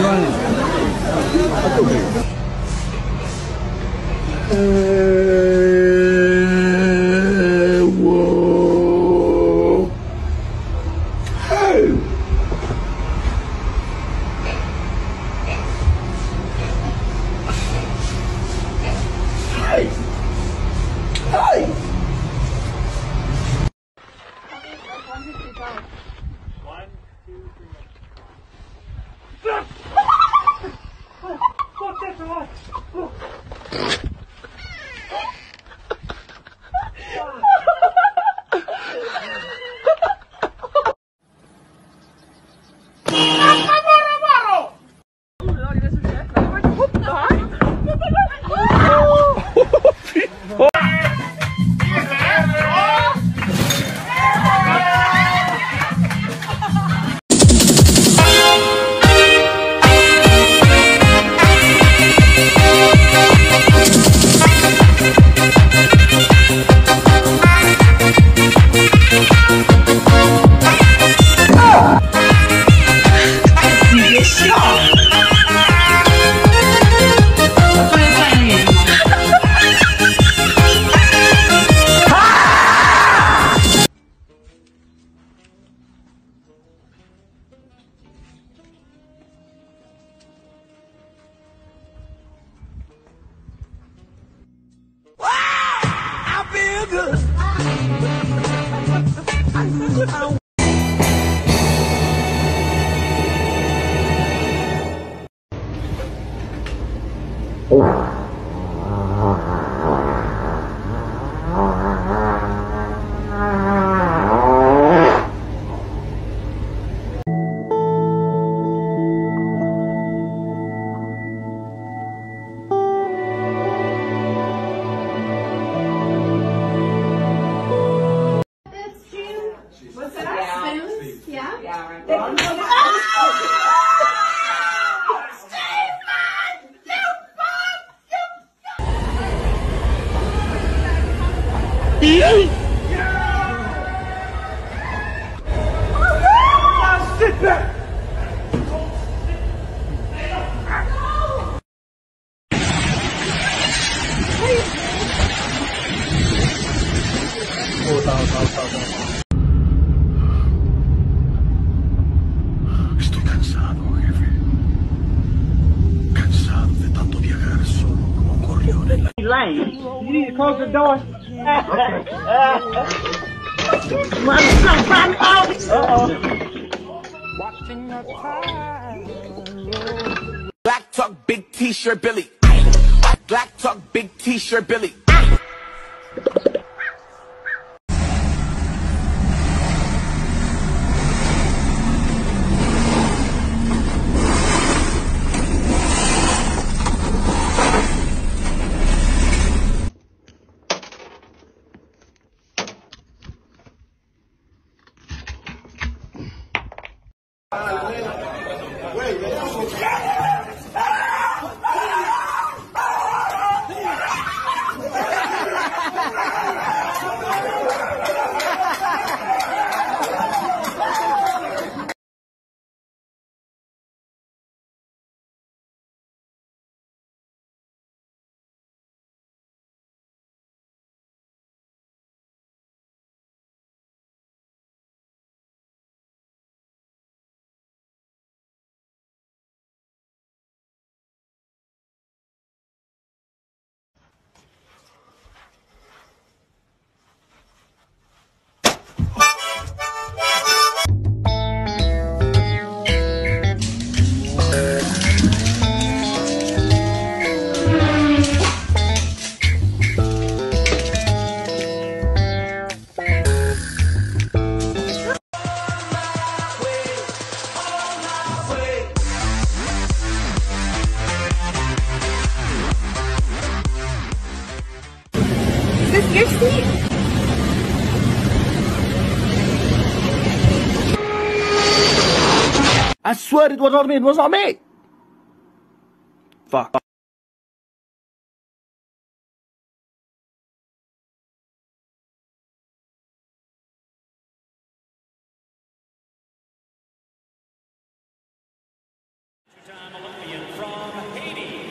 乱了。呃。Oh. Estoy cansado, jefe. Cansado de tanto viajar solo como un gorrión en la... Lane, you need to close the door. Motherfucker, Uh-oh. Black talk, big t-shirt Billy. Black talk, big t-shirt Billy. Is Your seat. I swear it was not me. It was not me. Fuck. From Haiti.